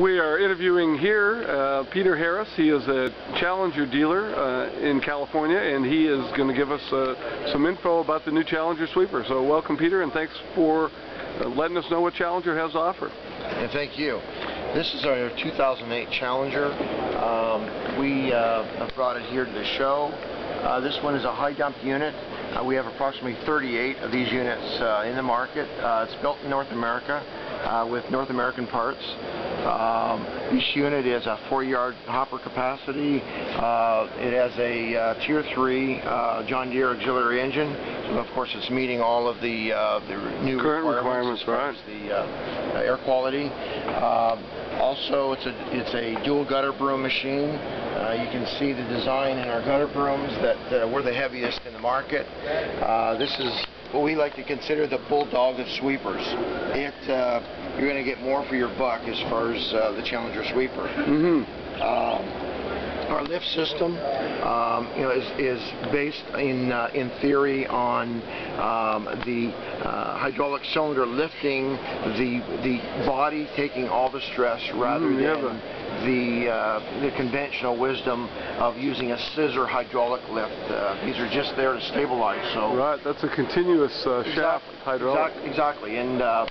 We are interviewing here uh, Peter Harris. He is a Challenger dealer uh, in California, and he is going to give us uh, some info about the new Challenger sweeper. So welcome, Peter, and thanks for uh, letting us know what Challenger has to offer. And thank you. This is our 2008 Challenger. Um, we uh, have brought it here to the show. Uh, this one is a high dump unit. We have approximately 38 of these units in the market. It's built in North America with North American parts. Um, each unit is a four-yard hopper capacity. Uh, it has a uh, Tier 3 uh, John Deere auxiliary engine. So of course it's meeting all of the, uh, the new CARB requirements, requirements, right. the uh, air quality. Um, also, it's a it's a dual gutter broom machine. Uh, you can see the design in our gutter brooms that uh, we're the heaviest in the market. Uh, this is what we like to consider the bulldog of sweepers. It uh, you're going to get more for your buck as far as uh, the Challenger sweeper. Mm-hmm. Um, our lift system, um, you know, is, is based in uh, in theory on um, the uh, hydraulic cylinder lifting the the body, taking all the stress, rather Mm, yeah, than the uh, the conventional wisdom of using a scissor hydraulic lift. Uh, these are just there to stabilize. So Right, that's a continuous uh, shaft hydraulic. Exact- Exactly, and uh,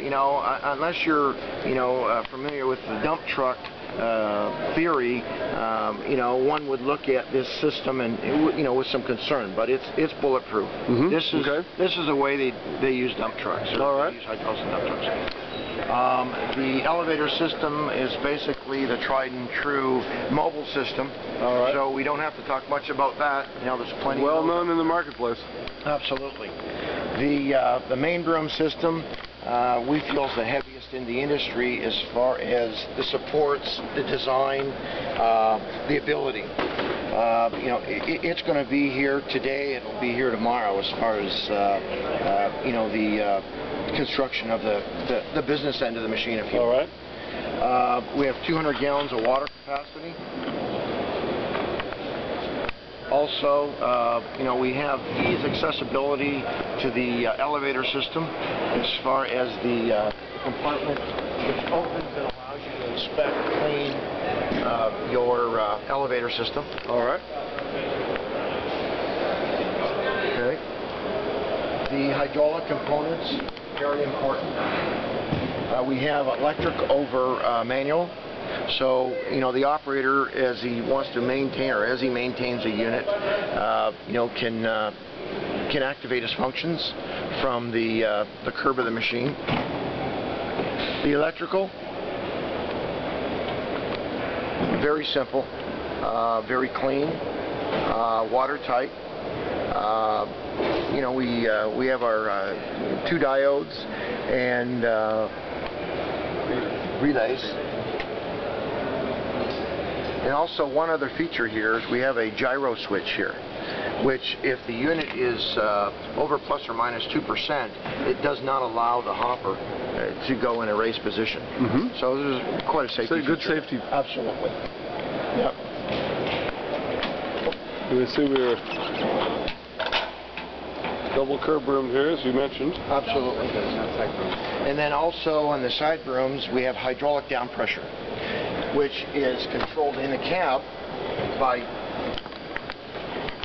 you know, uh, unless you're you know uh, familiar with the dump truck uh, theory, um, you know, one would look at this system and you know with some concern, but it's it's bulletproof. Mhm, This is okay. this is the way they they use dump trucks. All they. Use hydraulics dump trucks. Um, the elevator system is basically the tried and true mobile system. All right. So we don't have to talk much about that. You know, there's plenty. Well known in the marketplace. Absolutely. The uh, the main broom system uh, we feel is the heaviest in the industry as far as the supports, the design, uh, the ability. Uh, you know, it, it's going to be here today. It'll be here tomorrow as far as uh, uh, you know the uh, construction of the, the the business end of the machine. If you All right. uh, we have 200 gallons of water capacity. Also, uh, you know, we have ease accessibility to the uh, elevator system as far as the, uh, compartment which opens and allows you to inspect, clean uh, your uh, elevator system. All right. Okay. The hydraulic components, very important. Uh, we have electric over uh, manual. So, you know, the operator, as he wants to maintain or as he maintains a unit, uh, you know, can uh, can activate his functions from the uh, the curb of the machine. The electrical, very simple, uh, very clean, uh, watertight. Uh, you know, we we have our two diodes and relays. And also one other feature here is we have a gyro switch here, which if the unit is uh, over plus or minus 2%, it does not allow the hopper uh, to go in a race position. Mhm. So this is quite a safety So good feature. safety. Absolutely. Yep. You see we're double curb broom here, as you mentioned. Absolutely. And then also on the side brooms, we have hydraulic down pressure, which is controlled in the cab by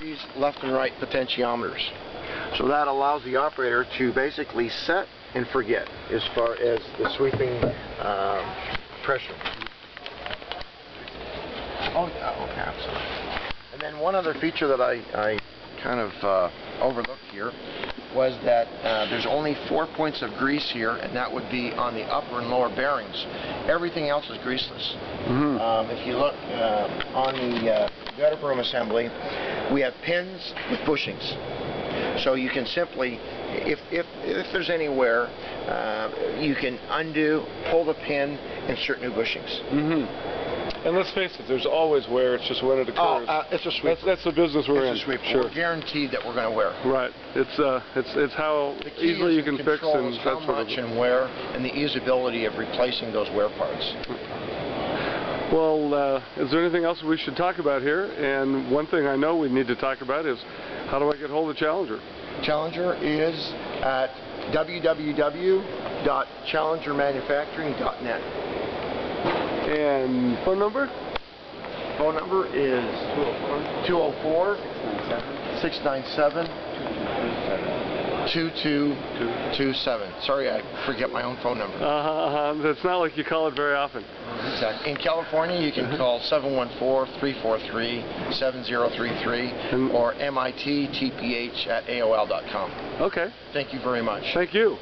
these left and right potentiometers. So that allows the operator to basically set and forget as far as the sweeping um, pressure. Oh, yeah, okay, absolutely. And then one other feature that I, I kind of uh, overlooked here was that uh, there's only four points of grease here, and that would be on the upper and lower bearings. Everything else is greaseless. Mm-hmm. Um, if you look uh, on the uh, gutter broom assembly, we have pins with bushings. So you can simply, if, if, if there's anywhere, uh, you can undo, pull the pin, insert new bushings. Mm-hmm. And let's face it, there's always wear. It's just when it Oh, occurs. uh, it's a sweeper. that's that's the business we're it's in. a sweeper. Sure. We're guaranteed that we're going to wear. Right. It's uh, it's it's how easily you can fix and how much and where, and the usability of replacing those wear parts. Well, uh, is there anything else we should talk about here? And one thing I know we need to talk about is how do I get hold of Challenger? Challenger is at www.challengermanufacturing.net. And phone number? Phone number is 204 697 2227. Sorry, I forget my own phone number. Uh-huh, uh-huh. It's not like you call it very often. Exactly. In California, you can call 714-343-7033 And- or mittph at aol.com. Okay. Thank you very much. Thank you.